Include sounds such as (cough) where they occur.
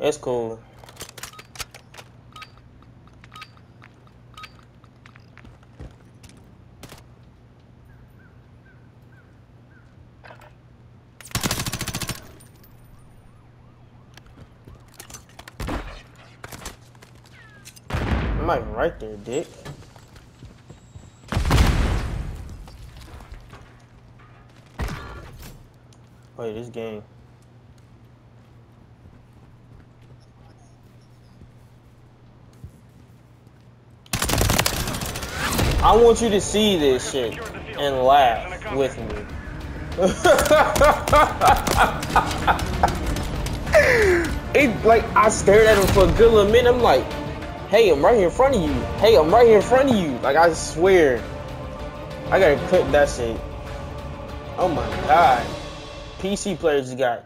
It's cool. I'm like right there, dick. Wait, this game. I want you to see this shit and laugh with me. (laughs) it like I stared at him for a good little minute. I'm like, hey, I'm right here in front of you. Hey, I'm right here in front of you. Like I swear. I gotta clip that shit. Oh my god. PC players got